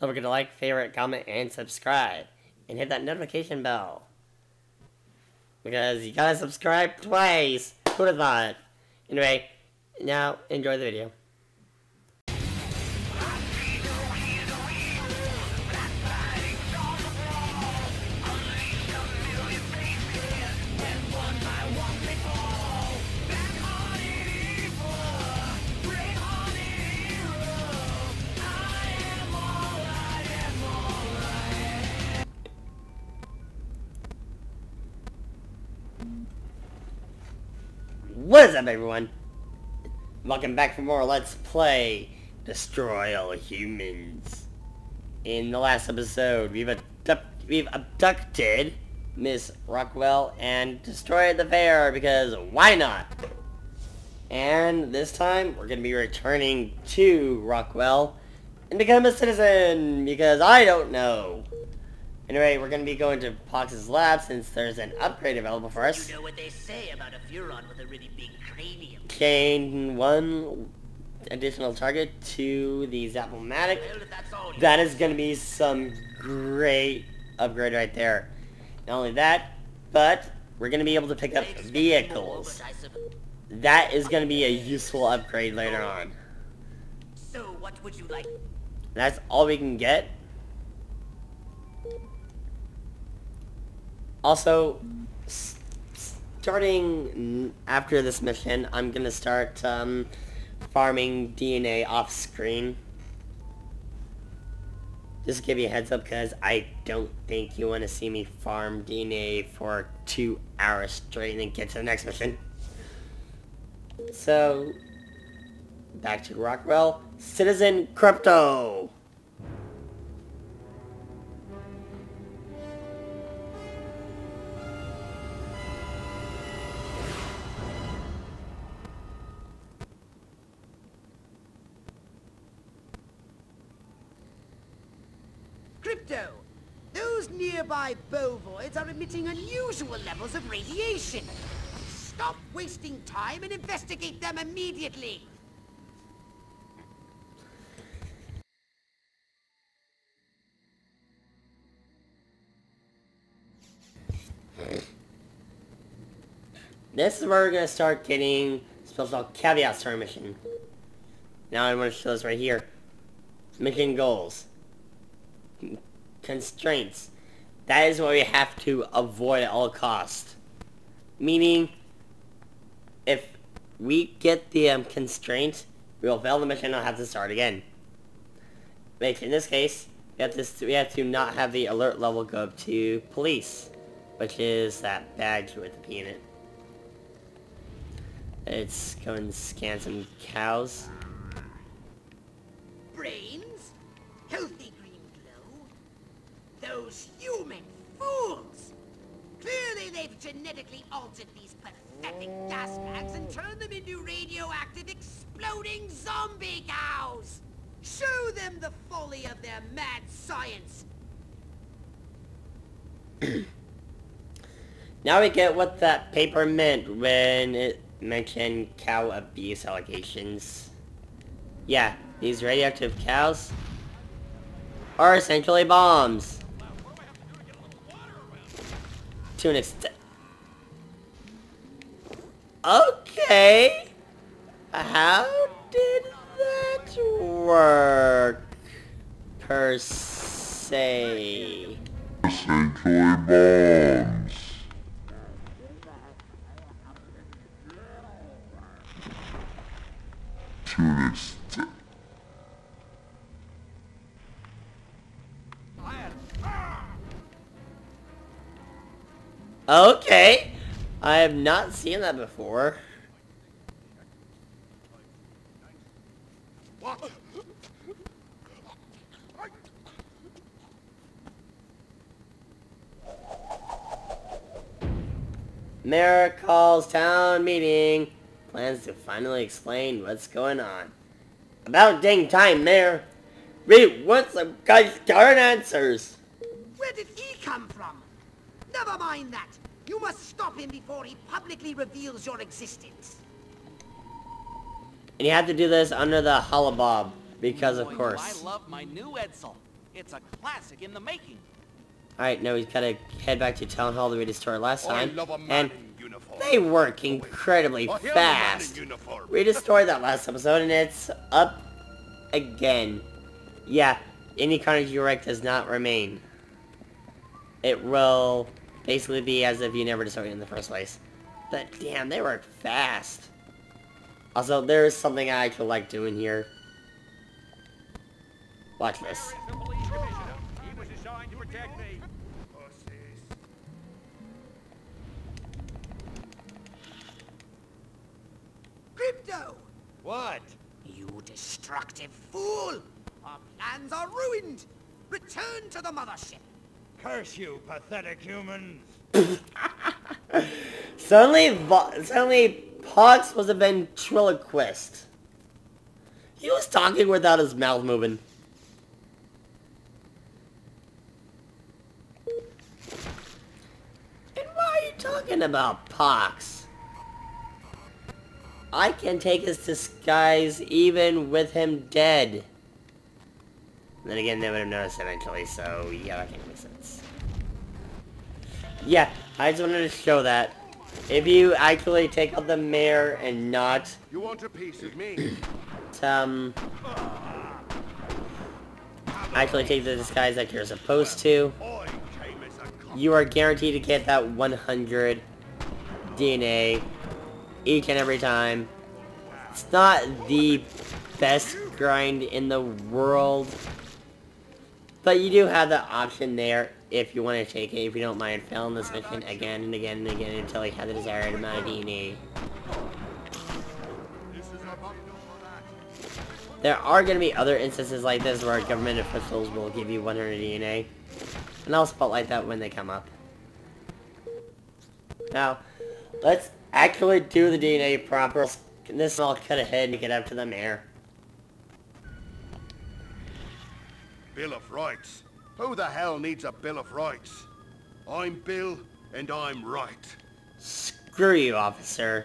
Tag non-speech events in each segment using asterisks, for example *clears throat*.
Don't forget to like, favorite, comment, and subscribe. And hit that notification bell. Because you gotta subscribe twice. Who would have thought? Anyway, now enjoy the video. What is up, everyone? Welcome back for more Let's Play Destroy All Humans. In the last episode, we've, abduct we've abducted Miss Rockwell and destroyed the fair because why not? And this time, we're going to be returning to Rockwell and become a citizen because I don't know. Anyway, we're going to be going to Pox's lab since there's an upgrade available for us. You know what they say about a Furon with a really big cranium. Gain one additional target to the Zapomatic. Well, That is going to be some great upgrade right there. Not only that, but we're going to be able to pick up I expect more, vehicles. but I sup- That is going to be a useful upgrade later on. So, what would you like? That's all we can get. Also, starting after this mission, I'm gonna start um, farming DNA off screen. Just give you a heads up, because I don't think you want to see me farm DNA for two hours straight and then get to the next mission. So, back to Rockwell, Citizen Crypto. Crypto! Emitting unusual levels of radiation. Stop wasting time and investigate them immediately! This is where we're gonna start getting special caveats to our mission. Now I want to show this right here. Mission goals. Constraints. That is what we have to avoid at all costs. Meaning, if we get the um, constraint, we will fail the mission and have to start again. Which in this case, we have to we have to not have the alert level go up to police, which is that badge with the P in it. Let's go and scan some cows. Human fools! Clearly they've genetically altered these pathetic gas bags and turned them into radioactive exploding zombie cows! Show them the folly of their mad science! *clears throat* Now we get what that paper meant when it mentioned cow abuse allegations. Yeah, these radioactive cows are essentially bombs. To an extent. Okay. How did that work? Per se. bombs. Not seen that before. Mayor calls town meeting. Plans to finally explain what's going on. About dang time, Mayor. We want some guys darn answers. Where did he come from? Never mind that. You must stop him before he publicly reveals your existence. And you have to do this under the holobob. Because of Boy, do course. I love my new Edsel. It's a classic in the making. Alright, now we've got to head back to Town Hall to read the story last I time. love a man And in uniform. they work incredibly I am a man fast. in uniform. We destroyed that last episode and it's up again. Yeah, any Carnage Urek does not remain. It will basically be as if you never destroyed it in the first place. But damn, they work fast. Also, there is something I actually like doing here. Watch this. The police commissioner. He was assigned to protect me. Crypto! What? You destructive fool! Our plans are ruined! Return to the mothership! Curse you, pathetic humans. *laughs* Suddenly, suddenly, Pox was a ventriloquist. He was talking without his mouth moving. And why are you talking about Pox? I can take his disguise even with him dead. Then again, they would have noticed eventually, so yeah, that can make sense. Yeah, I just wanted to show that. If you actually take out the mayor and not, You want a piece of me? *clears throat* um, actually take the disguise like you're supposed to, I came as a cop. you are guaranteed to get that 100 DNA each and every time. It's not the best grind in the world, but you do have the option there if you want to take it, if you don't mind failing this mission again and again and again until you have the desired amount of DNA. There are going to be other instances like this where government officials will give you 100 DNA. And I'll spotlight that when they come up. Now, let's actually do the DNA proper. This I'll cut ahead and get up to the mayor. Bill of Rights. Who the hell needs a Bill of Rights? I'm Bill, and I'm right. Screw you, officer.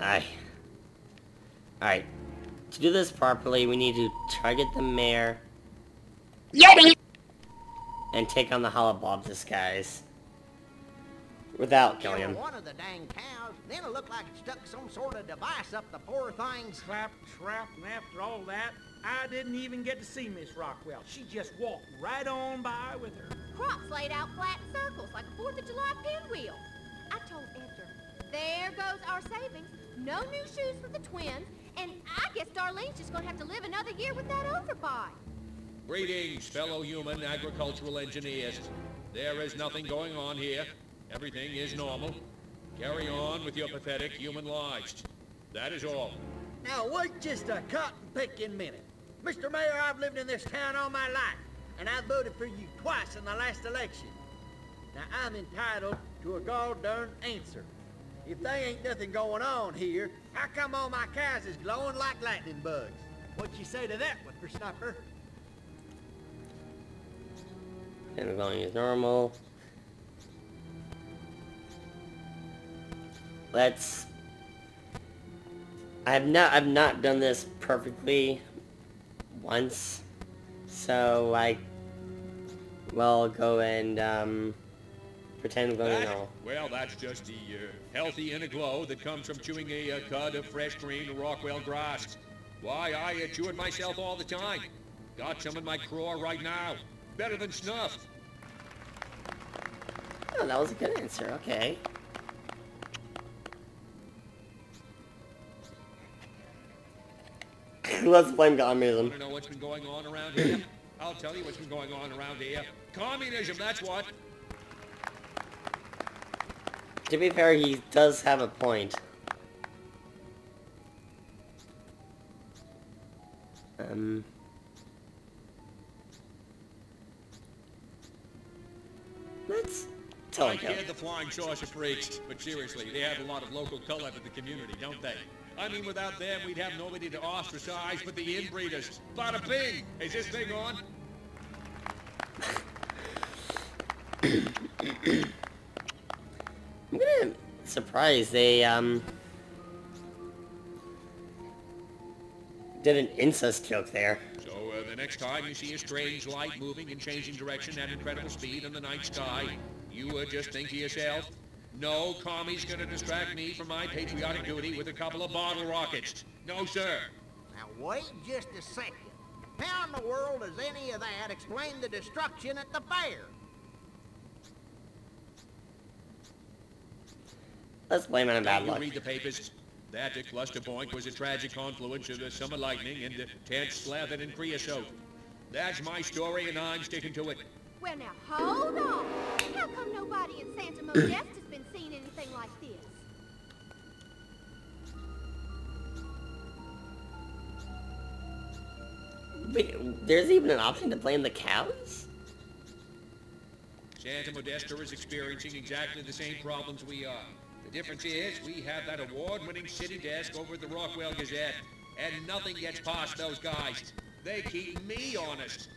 Aye. Alright. To do this properly, we need to target the mayor. And take on the Holobob disguise. Without killing him. one of the dang cows, then it looked like it stuck some sort of device up the poor thing's... Clap, trap, and after all that, I didn't even get to see Miss Rockwell. She just walked right on by with her. Crops laid out flat in circles like a 4th of July pinwheel. I told Edgar, there goes our savings. No new shoes for the twins. And I guess Darlene's just gonna have to live another year with that overbite. Greetings, fellow human agricultural engineers. There is nothing going on here. Everything is normal. Carry on with your pathetic human lives. That is all. Now wait just a cotton-picking minute. Mr. Mayor, I've lived in this town all my life, and I voted for you twice in the last election. Now I'm entitled to a gall-darn answer. If they ain't nothing going on here, how come all my cows is glowing like lightning bugs? What you say to that, whippersnapper? And going as normal. Let's... I have not, I've not done this perfectly once, so I will go and, um, pretend we're going That- normal. well, that's just the uh, healthy inner glow that comes from chewing a uh, cud of fresh green Rockwell grass. Why, I uh, chew it myself all the time. Got some in my craw right now. Better than snuff. Oh, that was a good answer, okay. *laughs* Let's blame communism. Want to know what's been going on around here? I'll tell you what's been going on around here. Communism, that's what. To be fair, he does have a point. Um... Let's tell I him. get the flying saucer freaks, but seriously, they have a lot of local color in the community, don't they? I mean, without them, we'd have nobody to ostracize but the inbreeders. Bada bing! Is this thing on? *coughs* I'm gonna surprise they um did an incest joke there. So uh, the next time you see a strange light moving and changing direction at incredible speed in the night sky, you would just think to yourself, no commie's gonna distract me from my patriotic duty with a couple of bottle rockets. No, sir. Now wait just a second. How in the world does any of that explain the destruction at the fair? Let's blame it on bad you luck. read the papers? That at Cluster Point was a tragic confluence of the summer lightning and the tent slathered in creosote. That's my story, and I'm sticking to it. Well, now, hold on. How come nobody in Santa Modesta has been seeing anything like this? Wait, there's even an option to blame the cows? Santa Modesta is experiencing exactly the same problems we are. The difference is we have that award-winning city desk over at the Rockwell Gazette, and nothing gets past those guys. They keep me honest.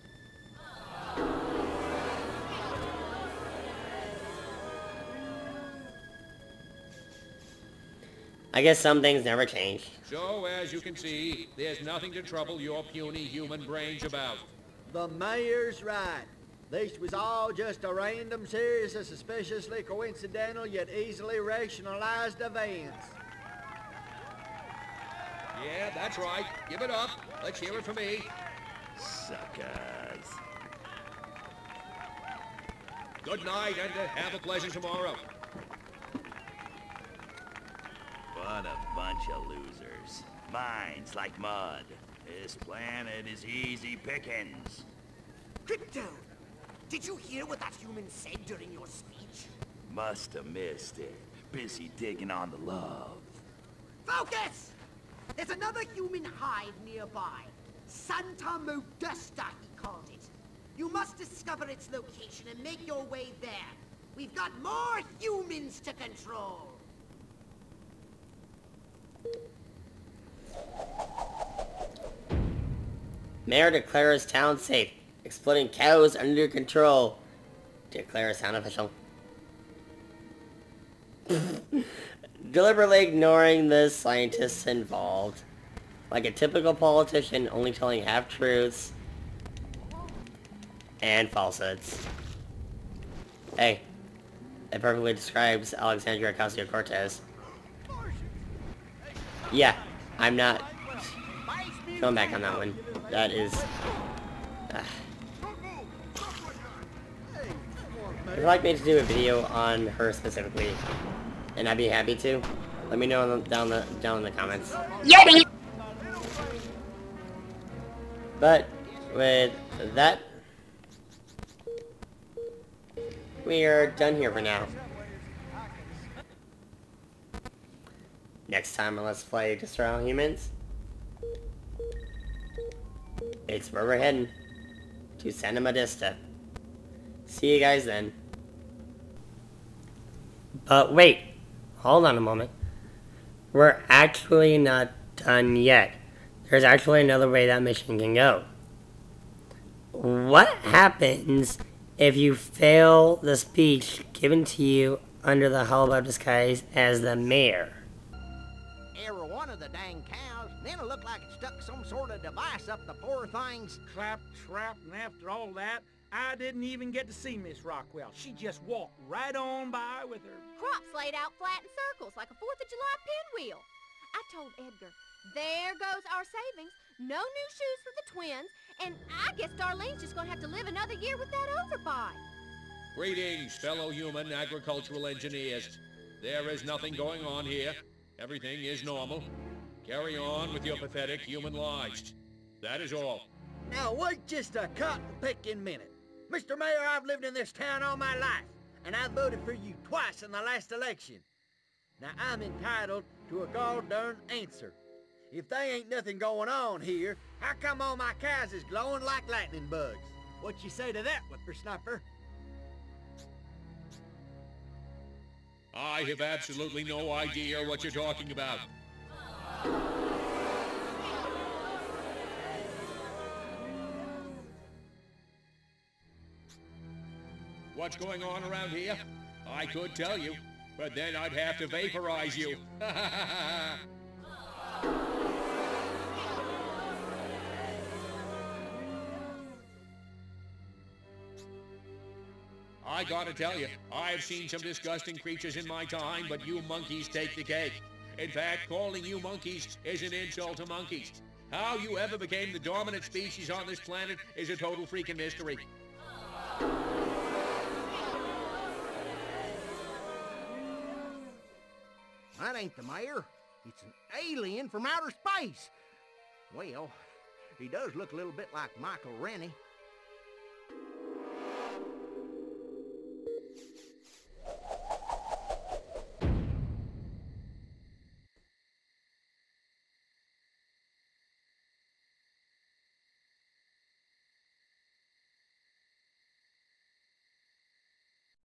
I guess some things never change. So, as you can see, there's nothing to trouble your puny human brains about. The mayor's right. This was all just a random series of suspiciously coincidental yet easily rationalized events. Yeah, that's right. Give it up. Let's hear it from me. Suckers. Good night, and uh, have a pleasant tomorrow. What a bunch of losers. Minds like mud. This planet is easy pickings. Crypto, did you hear what that human said during your speech? Must have missed it. Busy digging on the love. Focus! There's another human hive nearby. Santa Modesta, he called it. You must discover its location and make your way there. We've got more humans to control. Mayor declares town safe. Exploding cows under control. Declares town official. *laughs* Deliberately ignoring the scientists involved. Like a typical politician, only telling half-truths and falsehoods. Hey, it perfectly describes Alexandria Ocasio-Cortez. Yeah, I'm not going back on that one. That is... ah. If you'd like me to do a video on her specifically, and I'd be happy to, let me know in the, down the down in the comments. But with that, we are done here for now. Next time on Let's Play Destroy All Humans, it's where we're heading to Santa Modesta. See you guys then. But wait, hold on a moment. We're actually not done yet. There's actually another way that mission can go. What happens if you fail the speech given to you under the hubbub disguise as the mayor? Every one of the dang cows, then it looked like it stuck some sort of device up the poor thing's... Clap, trap, and after all that, I didn't even get to see Miss Rockwell. She just walked right on by with her. Crops laid out flat in circles like a 4th of July pinwheel. I told Edgar, there goes our savings, no new shoes for the twins, and I guess Darlene's just gonna have to live another year with that overbuy. Greetings, fellow human agricultural engineers. There is nothing going on here. Everything is normal. Carry on with your pathetic human lives. That is all. Now wait just a cotton-picking minute. Mr. Mayor, I've lived in this town all my life, and I voted for you twice in the last election. Now I'm entitled to a gall-darn answer. If they ain't nothing going on here, how come all my cows is glowing like lightning bugs? What you say to that, whippersnapper? I have absolutely no idea what you're talking about. What's going on around here? I could tell you, but then I'd have to vaporize you. *laughs* I gotta tell you, I've seen some disgusting creatures in my time, but you monkeys take the cake. In fact, calling you monkeys is an insult to monkeys. How you ever became the dominant species on this planet is a total freaking mystery. That ain't the mayor. It's an alien from outer space. Well, he does look a little bit like Michael Rennie.